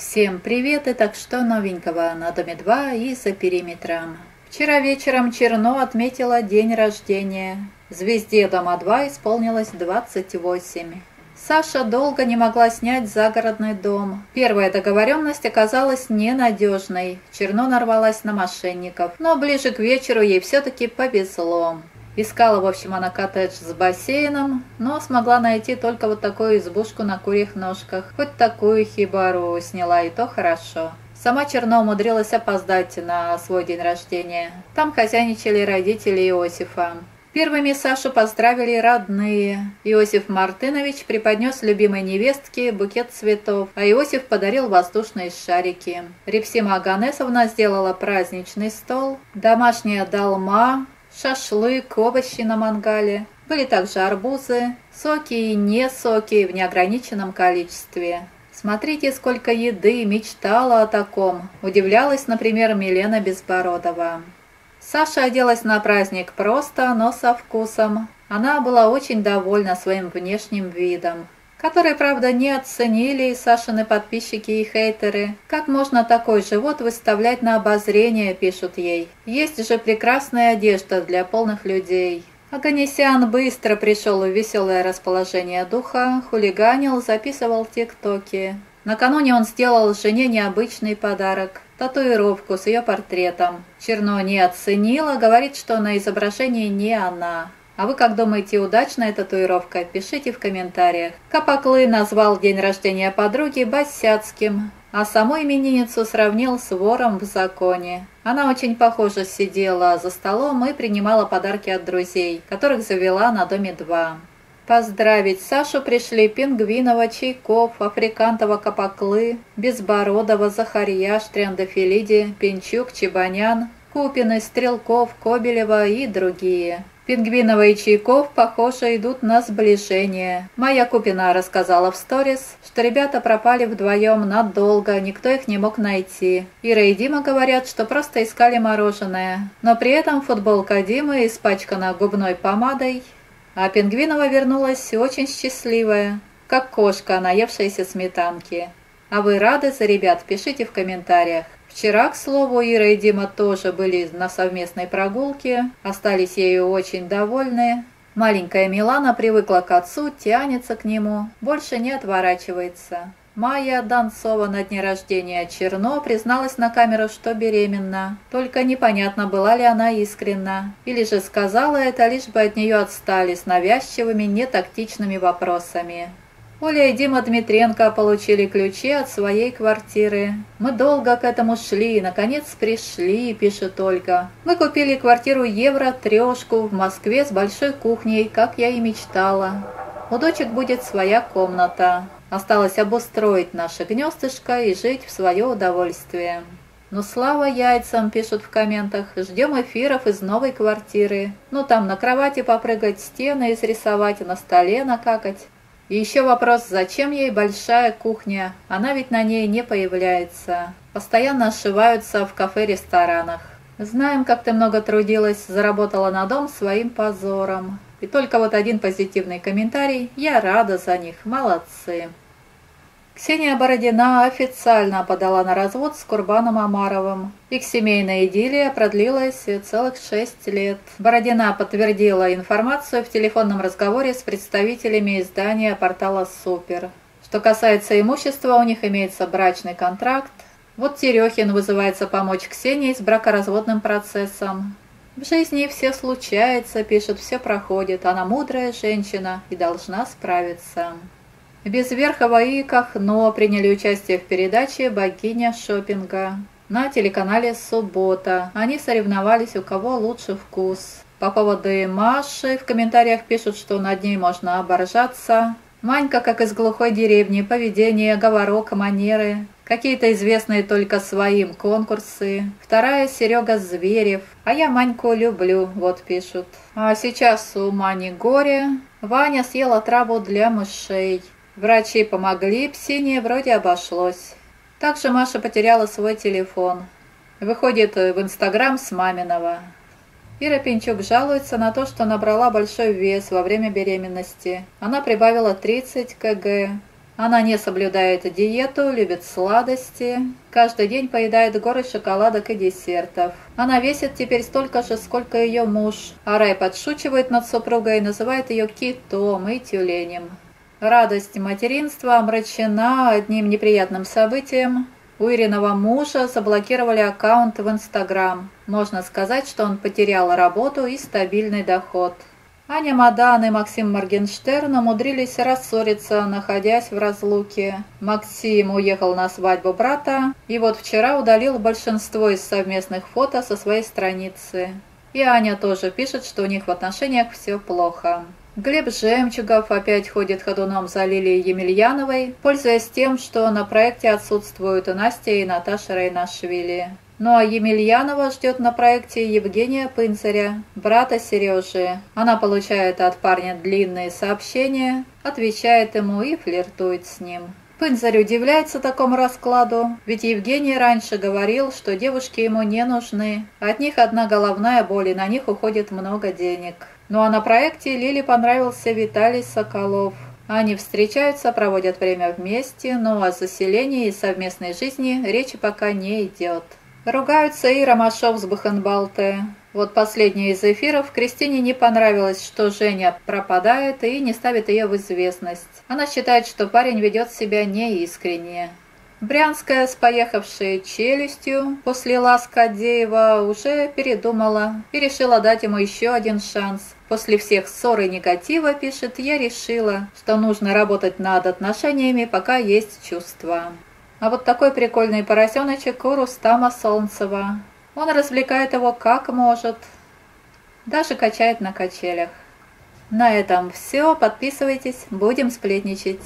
Всем привет, и так что новенького на Доме 2 и за периметром. Вчера вечером Черно отметила день рождения. Звезде Дома 2 исполнилось 28. Саша долго не могла снять загородный дом. Первая договоренность оказалась ненадежной. Черно нарвалась на мошенников, но ближе к вечеру ей все-таки повезло. Искала, в общем, она коттедж с бассейном, но смогла найти только вот такую избушку на курьих ножках. Хоть такую хибару сняла, и то хорошо. Сама Черно умудрилась опоздать на свой день рождения. Там хозяйничали родители Иосифа. Первыми Сашу поздравили родные. Иосиф Мартынович преподнес любимой невестке букет цветов, а Иосиф подарил воздушные шарики. Репсима Аганесовна сделала праздничный стол, домашняя долма, шашлык, овощи на мангале. Были также арбузы, соки и не соки в неограниченном количестве. Смотрите, сколько еды, мечтала о таком. Удивлялась, например, Милена Безбородова. Саша оделась на праздник просто, но со вкусом. Она была очень довольна своим внешним видом, который, правда, не оценили и Сашины подписчики и хейтеры. Как можно такой живот выставлять на обозрение, пишут ей. Есть же прекрасная одежда для полных людей. Аганесян быстро пришел в веселое расположение духа, хулиганил, записывал тиктоки. Накануне он сделал жене необычный подарок – татуировку с ее портретом. Черно не оценила, говорит, что на изображении не она. А вы как думаете, удачная татуировка? Пишите в комментариях. Капаклы назвал день рождения подруги Басяцким, а саму именинницу сравнил с вором в законе. Она очень похоже сидела за столом и принимала подарки от друзей, которых завела на Доме 2. Поздравить Сашу пришли Пингвинова, Чайков, Африкантова, Капаклы, Безбородова, Захарьяш, Триандафилиди, Пенчук, Чебанян, Купины, Стрелков, Кобелева и другие. Пингвинова и Чайков, похоже, идут на сближение. Моя Купина рассказала в сторис, что ребята пропали вдвоем надолго, никто их не мог найти. Ира и Дима говорят, что просто искали мороженое. Но при этом футболка Димы испачкана губной помадой, а Пингвинова вернулась очень счастливая, как кошка, наевшаяся сметанки. А вы рады за ребят? Пишите в комментариях. Вчера, к слову, Ира и Дима тоже были на совместной прогулке, остались ею очень довольны. Маленькая Милана привыкла к отцу, тянется к нему, больше не отворачивается. Майя Донцова на дне рождения Черно призналась на камеру, что беременна. Только непонятно, была ли она искренна. Или же сказала это, лишь бы от нее отстали с навязчивыми, нетактичными вопросами. Оля и Дима Дмитренко получили ключи от своей квартиры. «Мы долго к этому шли, наконец пришли», – пишет Ольга. «Мы купили квартиру евро трешку в Москве с большой кухней, как я и мечтала. У дочек будет своя комната. Осталось обустроить наше гнездышко и жить в свое удовольствие». «Ну, слава яйцам!» – пишут в комментах. «Ждем эфиров из новой квартиры. Ну, там на кровати попрыгать, стены изрисовать, на столе накакать». И еще вопрос, зачем ей большая кухня? Она ведь на ней не появляется. Постоянно ошиваются в кафе-ресторанах. Знаем, как ты много трудилась, заработала на дом своим позором. И только вот один позитивный комментарий. Я рада за них. Молодцы. Ксения Бородина официально подала на развод с Курбаном Амаровым. Их семейная идиллия продлилась целых шесть лет. Бородина подтвердила информацию в телефонном разговоре с представителями издания портала «Супер». Что касается имущества, у них имеется брачный контракт. Вот Терехин вызывается помочь Ксении с бракоразводным процессом. В жизни все случается, пишет, все проходит. Она мудрая женщина и должна справиться. Безверхова и Кахно приняли участие в передаче «Богиня шопинга» на телеканале «Суббота». Они соревновались, у кого лучше вкус. По поводу Маши в комментариях пишут, что над ней можно оборжаться. Манька, как из глухой деревни, поведение, говорок, манеры. Какие-то известные только своим конкурсы. Вторая Серега Зверев. А я Маньку люблю, вот пишут. А сейчас у Мани горе. Ваня съела траву для мышей. Врачи помогли, псине вроде обошлось. Также Маша потеряла свой телефон. Выходит в Инстаграм с маминого. Ира Пинчук жалуется на то, что набрала большой вес во время беременности. Она прибавила 30 кг. Она не соблюдает диету, любит сладости. Каждый день поедает горы шоколадок и десертов. Она весит теперь столько же, сколько ее муж. А Рай подшучивает над супругой и называет ее китом и тюленем. Радость материнства омрачена одним неприятным событием. У Ириного мужа заблокировали аккаунт в Инстаграм. Можно сказать, что он потерял работу и стабильный доход. Аня Мадан и Максим Моргенштерн умудрились рассориться, находясь в разлуке. Максим уехал на свадьбу брата и вот вчера удалил большинство из совместных фото со своей страницы. И Аня тоже пишет, что у них в отношениях все плохо. Глеб Жемчугов опять ходит ходуном за Лилией Емельяновой, пользуясь тем, что на проекте отсутствуют и Настя, и Наташа Рейнашвили. Ну а Емельянова ждет на проекте Евгения Пынцаря, брата Сережи. Она получает от парня длинные сообщения, отвечает ему и флиртует с ним. Пынцарь удивляется такому раскладу, ведь Евгений раньше говорил, что девушки ему не нужны. От них одна головная боль, и на них уходит много денег. Ну а на проекте Лиле понравился Виталий Соколов. Они встречаются, проводят время вместе, но о заселении и совместной жизни речи пока не идет. Ругаются и Ромашов с Бухенбалте. Вот последний из эфиров Кристине не понравилось, что Женя пропадает и не ставит ее в известность. Она считает, что парень ведет себя неискренне. Брянская с поехавшей челюстью после ласк Адеева уже передумала и решила дать ему еще один шанс. После всех ссор и негатива, пишет, я решила, что нужно работать над отношениями, пока есть чувства. А вот такой прикольный поросеночек у Рустама Солнцева. Он развлекает его как может. Даже качает на качелях. На этом все. Подписывайтесь, будем сплетничать.